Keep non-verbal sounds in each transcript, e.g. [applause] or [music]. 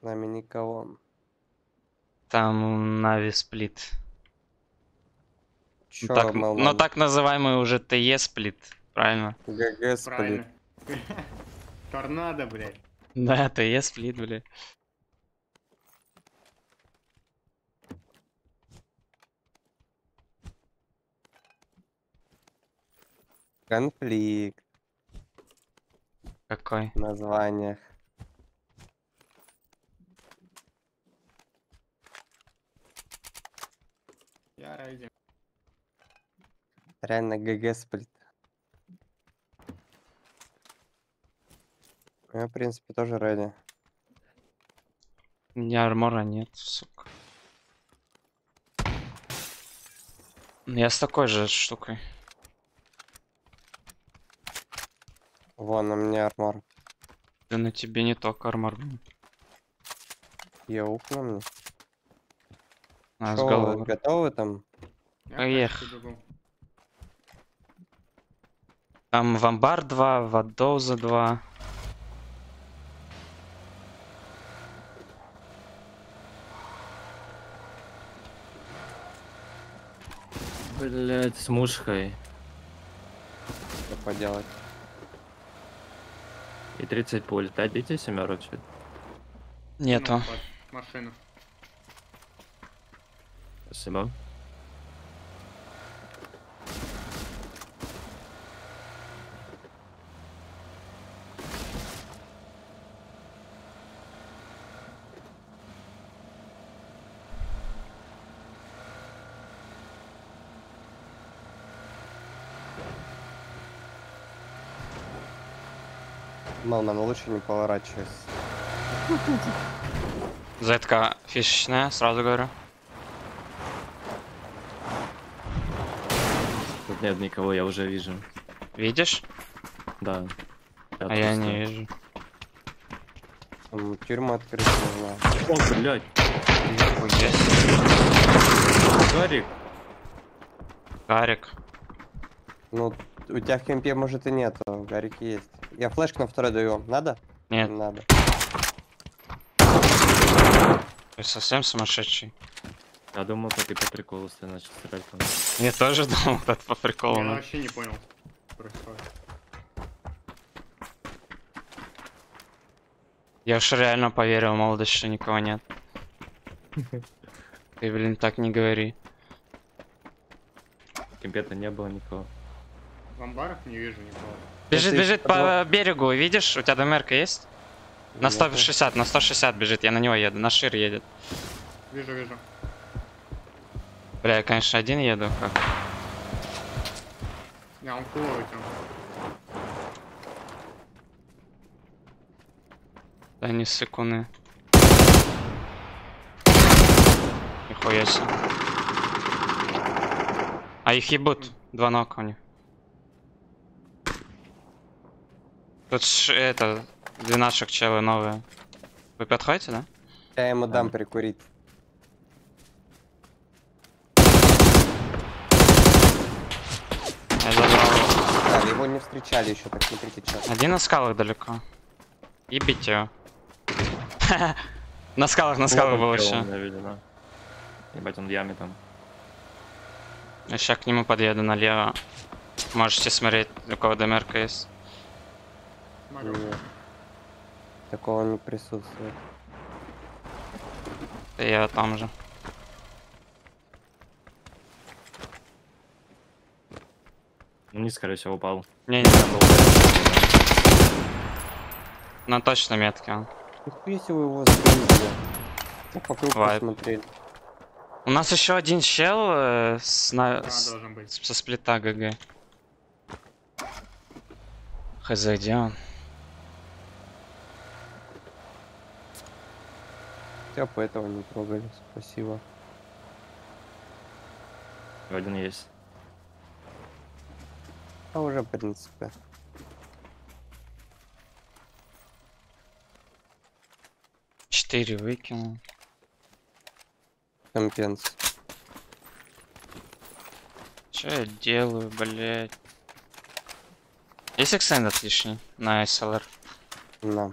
С нами никого. Там Нави сплит. Чё, Ну так, но так называемый уже ТЕ сплит, правильно? ГГ сплит. [laughs] Торнадо, блядь. Да, ТЕ сплит, бля. Конфликт Какой? в названиях. Я ради. Реально ГГ сплит. Я, в принципе, тоже ради. У меня армора нет, сука. Я с такой же штукой. Вон, у меня армор. Да на тебе не только армор. Я укну мне. А, с Шо, вы головы. готовы там? Поехали. Там в амбар 2, в Адоуза 2. Блять, с мушкой. Что поделать? И 30 пуль. Дадите семерок чуть? Нету. Ну, под Спасибо. Мал, нам лучше не поворачивайся. Зетка фишечная, сразу говорю. Тут нет никого, я уже вижу. Видишь? Да. А я не вижу. Там тюрьма открыта, не знаю. О, блядь. Гарик. Гарик. Ну, у тебя в кемпе, может, и нету, Гарик есть. Я флешку на второй даю. Надо? Нет, Не надо. ты совсем сумасшедший. Я думал, ты по приколу ты начал стрелять. по мне. Я тоже думал, [laughs] это по приколу. Я вообще не понял, что происходит. Я уж реально поверил, молодость, что никого нет. [laughs] Ты, блин, так не говори. В кемпе-то не было никого. В амбарах не вижу никого. Бежит, бежит по берегу, видишь? У тебя ДМРка есть? На Нету. 160, на 160 бежит, я на него еду, на шир едет. Вижу, вижу. Бля, я, конечно, один еду, как. Я он куловый там. Да не секунды. Нихуя себе. А их ебут. Два нока у них. Тут ш- это, двенашек челы новые. Вы подходите, да? Я ему дам Да. прикурить. Я забрал. Да, его не встречали еще, так смотрите, что. Один на скалах далеко. Ебите его. [laughs] На скалах, на скалах был Вот он еще. Ебать, он в яме там. Я сейчас к нему подъеду налево. Можете смотреть, у кого ДМРка есть. Нет. Такого не присутствует. Я там же. Ну, не, скорее всего, упал. Не, не, был, на точно метке он. Нихуя себе вы его сбрызгали. Так по кругу Вайп. посмотрели. У нас еще один чел э, с на- Да, с- должен быть. со сплита ГГ. Хз, где он? Тебя поэтому не трогали, спасибо. Один есть. А уже, в принципе. Четыре выкинул. Компенс. Че я делаю, блять? Есть экстендед лишний на SLR? На.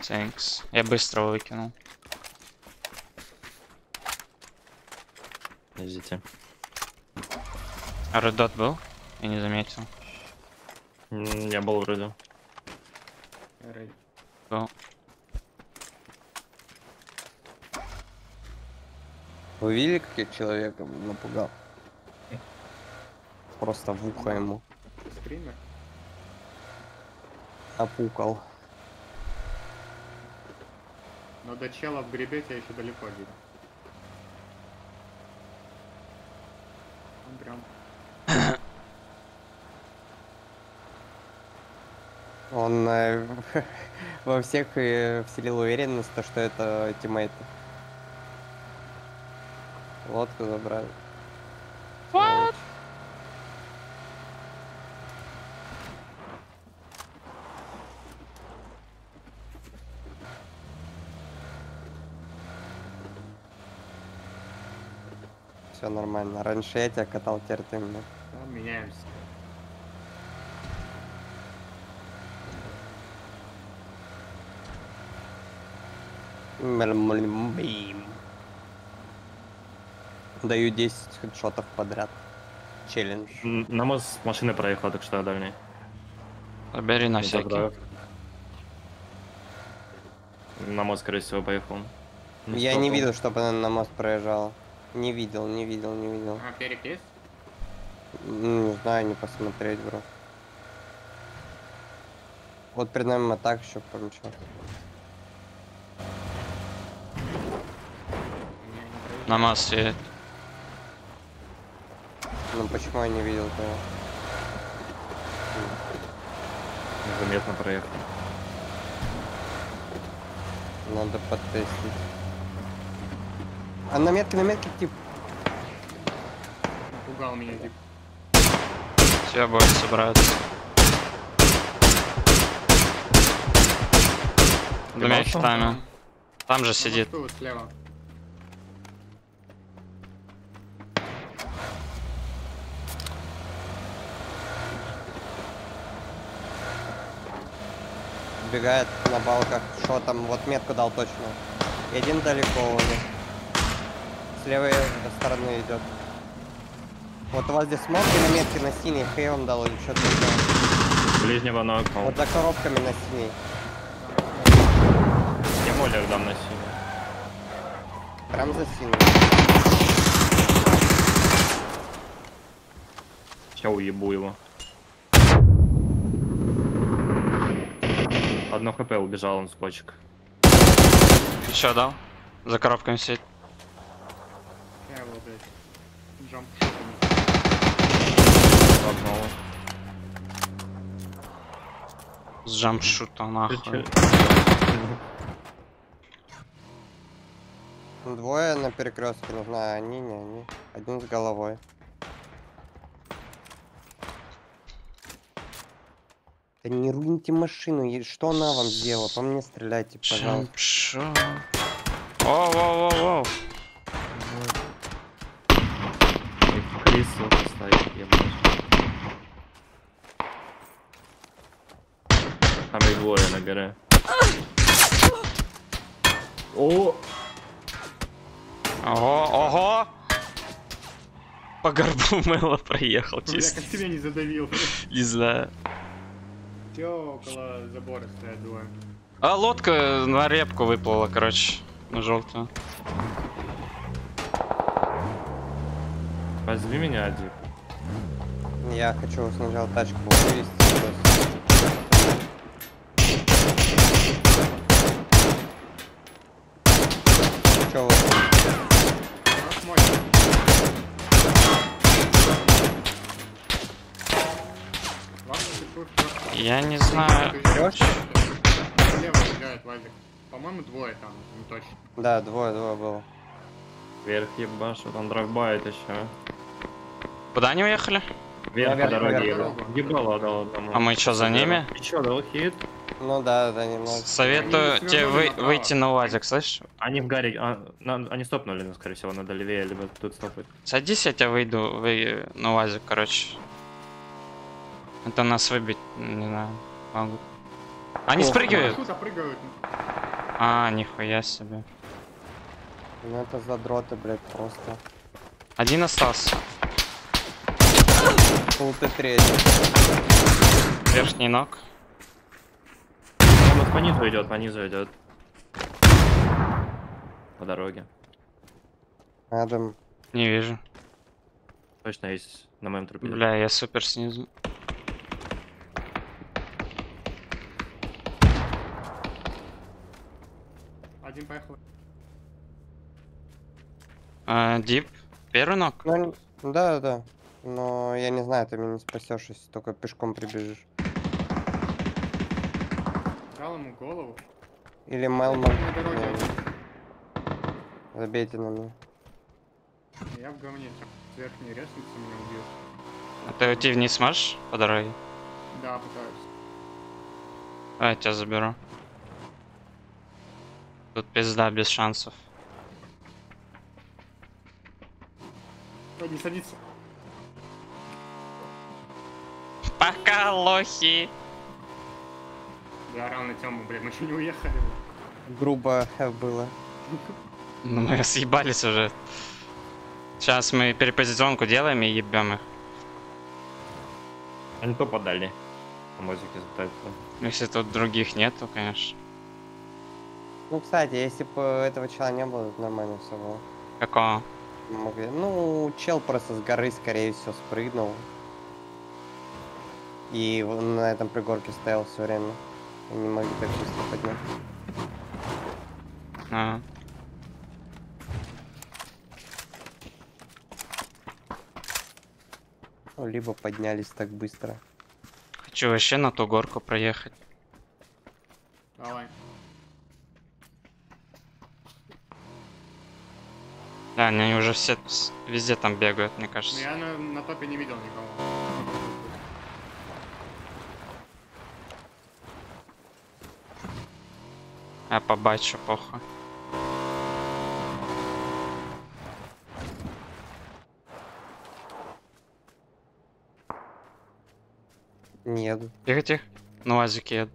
Thanks. Я быстро выкинул. Подождите. А Редот был? Я не заметил. Я был вроде. Рей. Был. Вы видели, как я человека напугал? Просто в ухо ему Ты скример? напукал. Но до чела в грибе тебя еще далеко видно. Он прям... Он э, [laughs] во всех э, вселил уверенность, то, что это тиммейты. Лодку забрали. What? Все нормально. Раньше я тебя катал, теперь ты меня. Да, меняемся. Даю 10 хедшотов подряд. Челлендж. На мост машина проехала, так что дальний. Забери на Не всякий. На мост, скорее всего, поехал. Я не видел, чтобы она на мост проезжала. Не видел, не видел, не видел. А, перек есть? Не знаю, не посмотреть, бро. Вот перед нами атак еще помчал. Не, не проезжает. На массе. Ну почему я не видел того? Заметно проехал. Надо потестить. А на метке, на метке, тип. Напугал меня, тип. Все будет собраться. Двумя хитами. Там же сидит. слева. Бегает на балках. Что там? Вот метку дал точно. И один далеко уже. С левой стороны идет. Вот у вас здесь смог и на метке на синий хейвом дал или что-то такое. Ближнего нокнул. Вот за коробками на синий. Я молер дам на синий. Прям за синий. Сейчас уебу его. Одно хп убежал он с бочек. Еще дал? За коробками сидит. Я его, блядь, джамп Нокнул. С джампшута нахуй. чё? Двое на перекрестке, не знаю, они, не они. Один с головой. Да не руините машину, и что она вам сделала? По мне стреляйте, пожалуйста. Джампшот. О, воу, воу, воу. Крису поставить, ебать. Там их двое на горе. О! Ого, ого! По горбу [laughs] мыло проехал, Бля, чисто. как ты меня не задавил. Не знаю. Все около забора стоят двое. А лодка на репку выплыла, короче, на желтую. Возьми меня один. Я хочу сначала тачку вывести. Че вы? Раз мой. Ладно, ты пусть просто- Я не знаю. Слева играет Вазик. По-моему, двое там, не точно. Да, двое, двое было. Вверх ебашу, там драйвбайт еще. Куда они уехали? Вверх по Наверх, дороге. Ебало дал одному. А мы чё, за ними? И чё, дал хит? Ну да, да, немного. Советую Они тебе вы- выйти на УАЗик, слышишь? Они в гаре, а, на- они стопнули, ну, скорее всего, надо левее, либо тут стопать. Садись, я тебя выйду вы, на УАЗик, короче. Это нас выбить, не знаю, могут. Они О, спрыгивают. Прыгают. А, нихуя себе. Ну это задроты, блядь, просто. Один остался. И третий. Верхний ног. Он вот по низу идет, по низу идет. По дороге. Адам. Не вижу. Точно есть на моем трупе. Бля, я супер снизу. Один поехал. А, Дип. Первый ног? Ну, да, да. Но я не знаю, ты меня не спасешь, если только пешком прибежишь. Дал ему голову. Или Мелман. Забейте на меня. Я в говне. С верхней лестницы меня убьют. А ты уйти вниз можешь по дороге? Да, пытаюсь. А, я тебя заберу. Тут пизда без шансов. Ой, не садится. Пока, лохи! Я орал на тему, блядь, мы еще не уехали. Грубо было. Ну мы съебались уже. Сейчас мы перепозиционку делаем и ебем их. Они то подали. На мозике затают. Если тут других нету, конечно. Ну, кстати, если бы этого чела не было, то нормально все было. Какого? Могли- Ну, чел просто с горы, скорее всего, спрыгнул. И он на этом пригорке стоял все время. И не могли так быстро поднять. А, Ну, либо поднялись так быстро. хочу вообще на ту горку проехать. Давай. Да, они уже все везде там бегают, мне кажется. я на, на топе не видел никого. Я побачу, похуй. Не еду. Тихо, тихо. На УАЗике еду.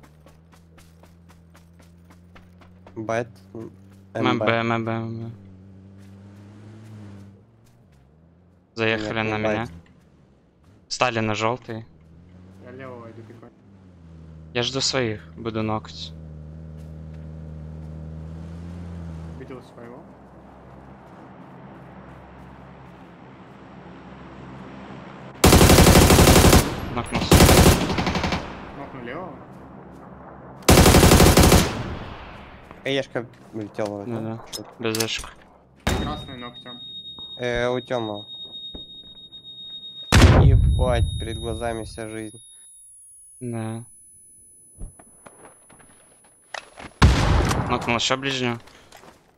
Бэт. МБ, МБ, МБ. Заехали Нет, на меня. бать. Стали на желтый. Я левого иду прикольно. Я жду своих, буду нокать. Видел своего. Нокнулся. Нокну левого. Хаешка улетела в это. Да-да. Что-то. Без зашка. Красный ногтем. Э, у Тёма. Ебать, перед глазами вся жизнь. Да. Нокнул еще ближнего.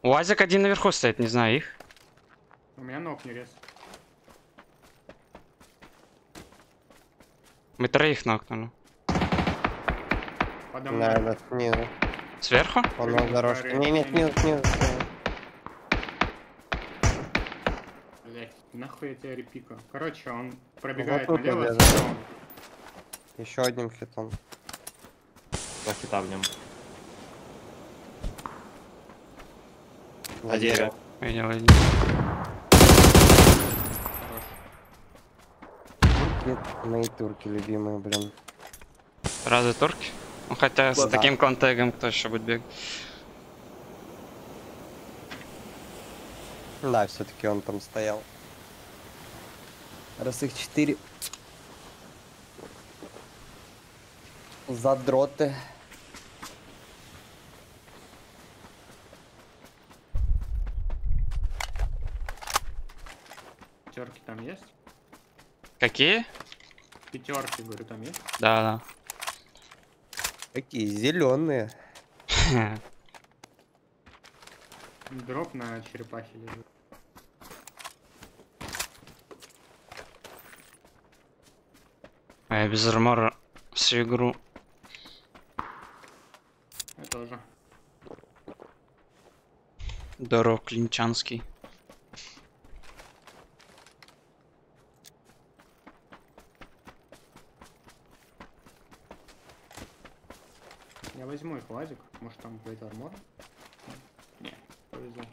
УАЗик один наверху стоит, не знаю их. У меня ног не рез. Мы троих нокнули. Подо мной. Наверное, снизу. Сверху? Он на дорожке. Не, нет, снизу, снизу. снизу. Нахуй я тебя репикаю. Короче, он пробегает Вот налево. вот я хитом. Еще одним хитом. Два хита в нем. А дерево? Мои турки любимые, блин. Разве турки? Ну хотя с Да. таким контегом кто еще будет бегать? Да, все-таки он там стоял. Раз их четыре. Задроты. Пятерки там есть? Какие? Пятерки, говорю, там есть? Да, Такие зеленые. да. [laughs] Дроп на черепахе лежит. А я без армора всю игру. Я тоже. Дорог Клинчанский. Я возьму их вазик. Может там будет армор? Повезло.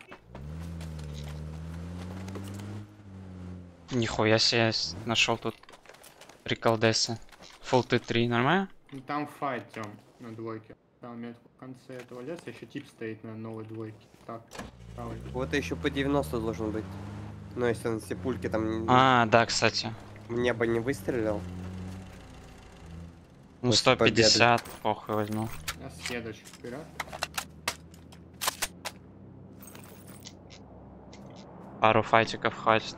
Нихуя себе нашел тут приколдесы. Full T3, нормально? Ну, Там файт, Тём, на двойке. Там метку в конце этого леса еще тип стоит на новой двойке. Так, правый. Вот еще по 90 должен быть. Ну, если он все пульки там А, да, кстати. в небо не выстрелил. Ну, После победы. 150, похуй возьму. Я чуть вперед. Пару файтиков хватит.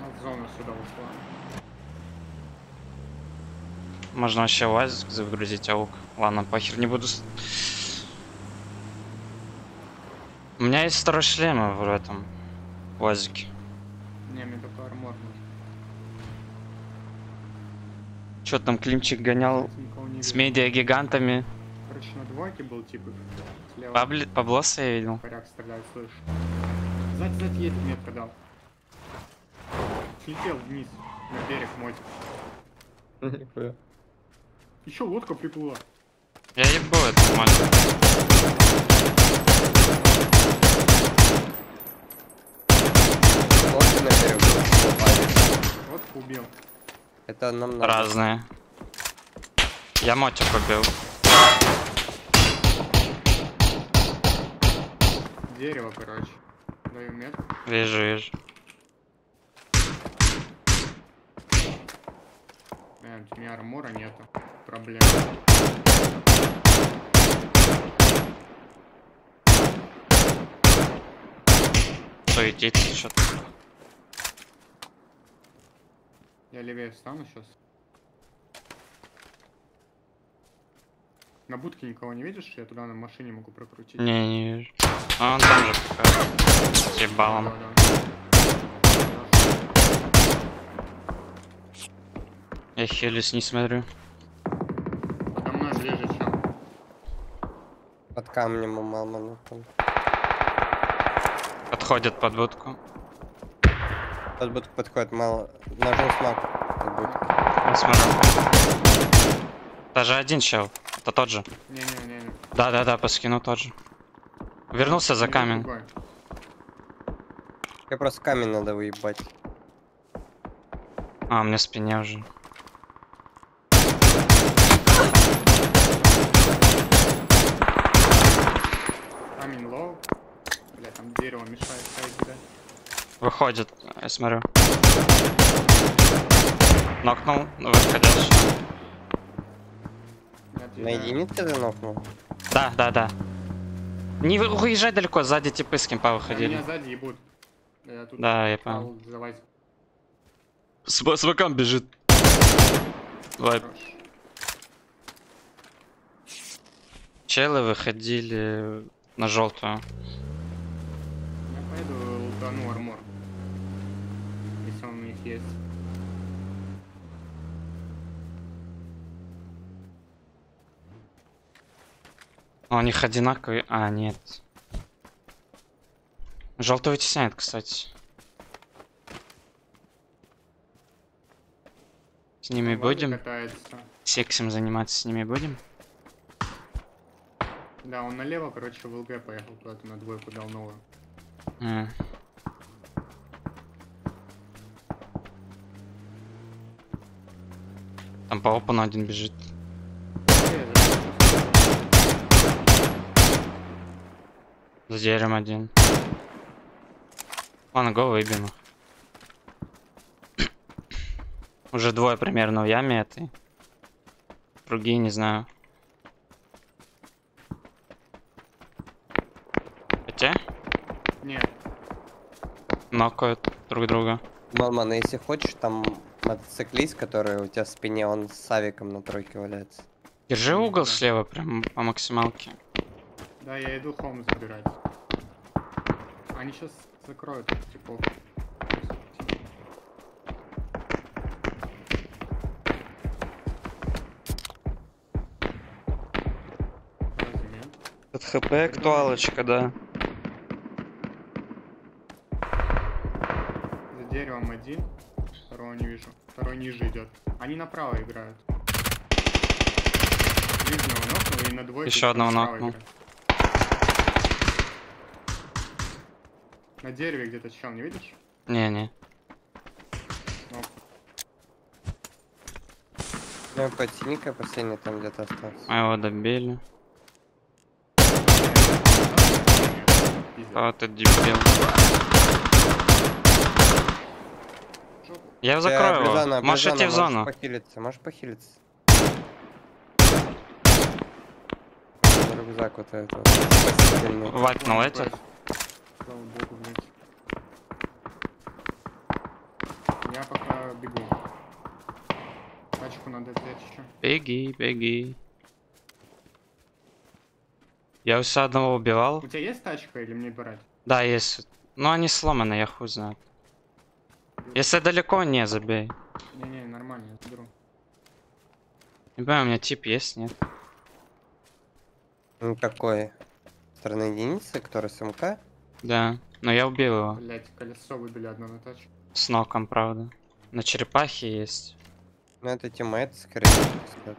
Вот зона сюда ушла. Можно вообще УАЗик загрузить аук. Ладно, похер, не буду... У меня есть второй шлем в этом УАЗике. Не, мне только армор нужен. Чё там Климчик гонял с медиагигантами? Короче, на двойке был тип слева. Пабли... Паблоса я видел. Коряк стреляет, слышь. Сзади, сзади едет, метка дал. Слетел вниз, на берег мотик. [laughs] Еще лодка приплыла. Я ебу этот мальчик. Лодки на берегу попали. Лодку убил. Это нам надо. Разные. Я мотик убил. Дерево, короче. Даю метку. Вижу, вижу. Блин, у меня армора нету. Проблема. Суетится что-то. Я левее встану сейчас. На будке никого не видишь? Я туда на машине могу прокрутить. Не, не вижу. А он там же. С ебалом. Да-да. Я хилюсь, не смотрю. Подо мной ближе, чем. Под камнем у мамы. ну, там. Подходит под будку. Под будку подходит мало. Нажал смак. под будку. Не смотрю. Даже один чел. Это тот же. Не-не-не. Да-да-да, по скину тот же. Вернулся за камень. Я просто камень надо выебать. А, у меня в спине уже. Камень low. Бля, там дерево мешает ставить, да? Выходит, я смотрю. Нокнул, выходящий. Я На единице ты нокнул? Да, да, да. Не уезжай далеко, сзади типы с кемпа Да, выходили. Меня сзади ебут. Я тут Да, я понял. С, с боком бежит. Вайп. Челы выходили на желтую. Я поеду лутану армор. Если он у них есть. А, У них одинаковые. А, нет. Желтый вытесняет, кстати. С ними Ваня будем? Катается. Сексом заниматься с ними будем? Да, он налево, короче, в ЛГ поехал куда-то на двойку дал новую. А. Там по опану один бежит. За деревом один. Ладно, го выбьем их. [coughs] Уже двое примерно в яме этой. Другие не знаю. Хотя, Нет, нокают друг друга. Мама, ну если хочешь, там мотоциклист, который у тебя в спине, он с авиком на тройке валяется. Держи угол да. слева, прям по максималке. да, я иду хом забирать. Они сейчас закроют типов. От хп актуалочка, да. За деревом один. Второго не вижу. Второй ниже идет. Они направо играют. Ближнего нокнул и на двойке. Ещё одного нокнул. На дереве где-то чел, не видишь? Не-не. Ну, потяни-ка последний там где-то остался. Мы его добили. Кого ты дебил? Я Тебя закрою его. Близана- Можешь Близана, идти в зону. Можешь похилиться, можешь похилиться. Рюкзак вот этот на лете. Слава богу, блядь. Я пока бегу. Тачку надо взять еще. Беги, беги. Я у себя одного убивал. У тебя есть тачка или мне брать? Да, есть. Но они сломаны, я хуй знаю. Если далеко, не забей. Не-не, нормально, я заберу. Не понимаю, у меня тип есть, нет? Ну, какой? Стороны единицы, который с МК? Да. Но я убил его. Блять, колесо выбили одно на тачку. С ноком, правда. На черепахе есть. Ну, это тиммейт, скорее всего.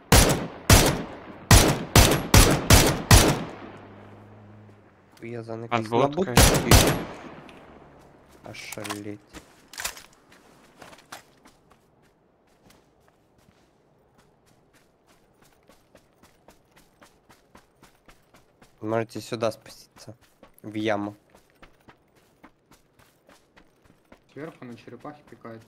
Уезанный Под будкой. Ошалеть. Можете сюда спуститься. В яму. Сверху на черепахе пикает.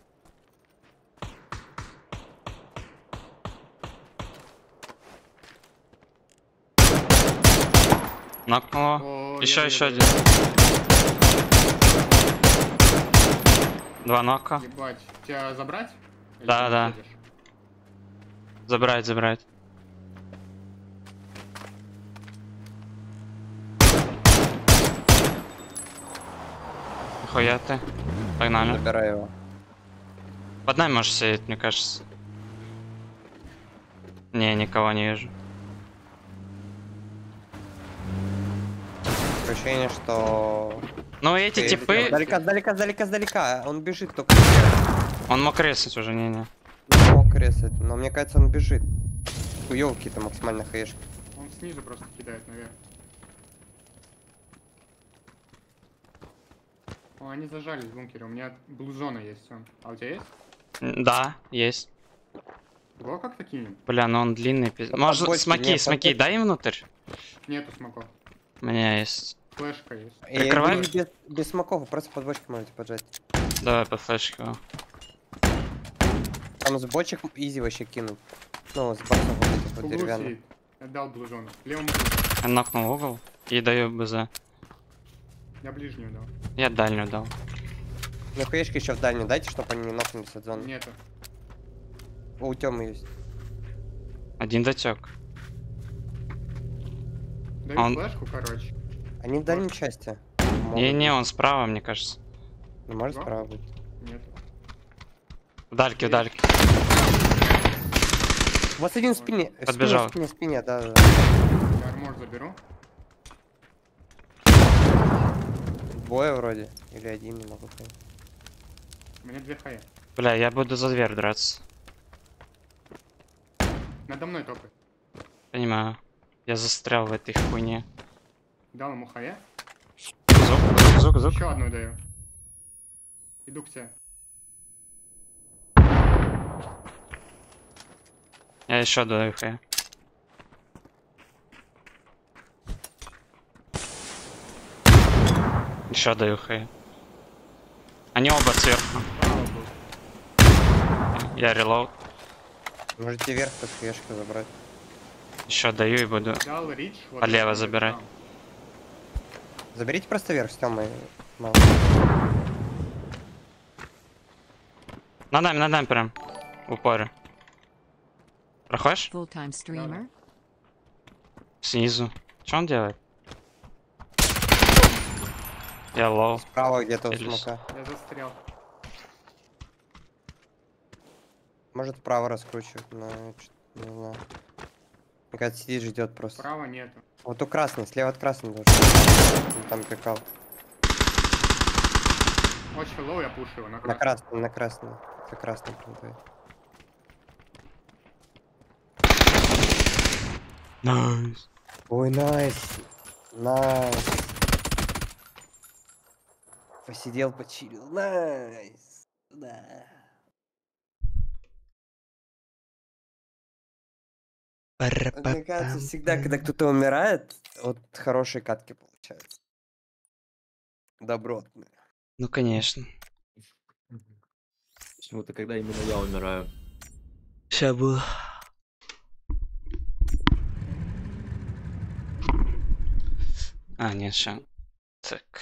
Нокнуло. О, Еще, еще один. Два нока. еду. Ебать, тебя забрать? Или Да, да. Забрать, забрать. Хуя ты. Погнали. Забирай его. Под нами можешь сидеть, мне кажется. Не, никого не вижу. Ощущение, что... Ну эти Э, типы, Далека, далека, далека, далека. Он бежит только. он мог резать уже, не-не. Не мог резать, но мне кажется, он бежит. Хуёвки-то максимально хаешки. Он снизу просто кидает наверх. Они зажались в бункере. У меня блузона есть он. А у тебя есть? Да, есть. Его как-то кинем? Бля, ну он длинный пиз... Да Может, побольше, смоки, нет, смоки, побольше. дай внутрь? Нету смоков. У меня есть. Флешка есть. Прикрывай. вы без, без смоков, просто под бочки можете поджать. Давай по флешке. его. Там с бочек изи вообще кинуть. Ну, с боксов вот этих вот деревянных. Отдал левом углу. Я нокнул в угол и даю БЗ. Я ближнюю дал. Я дальнюю дал. Ну, хаешки еще в дальнюю дайте, чтобы они не нокнулись от зоны. Нету. О, у Тёмы есть. Один дотек. Даю Он- флешку, короче. Они в дальней части. Не-не, он справа, мне кажется. Ну, может, справа быть. Нету. В дальке, в дальке. У вас один в спине. в Подбежал. Спине, в спине, в спине, да, да. Я армор заберу. Двое вроде. Или один, не могу понять. У меня две хая. Бля, я буду за дверь драться. Надо мной топай. Понимаю. Я застрял в этой хуйне. Дал ему хая. Звук, звук, звук. Еще одну даю. Иду к тебе. Я еще даю хэ. Еще даю хэ. Они оба сверху. Я релоуд. Можете вверх под хаешку забрать. Еще даю и буду. Рич. Вот Полево там. Заберите просто вверх с Тёмой. Мало. Над нами, над нами прям. В упоре. Проходишь? Снизу. Что он делает? Я лоу. Справа где-то у смока. Я застрял. Может вправо раскручивать, но не знаю. Мне кажется, сидит, ждет просто. Справа нету. Вот у красный, слева от красного должен. Там пикал. Очень low, я пушу его на На красный. красный, на красный. За красный плентает. Nice. Ой, nice. Nice. Посидел, почилил. Nice. Да. Мне кажется, всегда, когда кто-то умирает, вот хорошие катки получаются. Добротные. Ну, конечно. Почему-то, когда именно я умираю. Сейчас было. А, нет, ща. Так.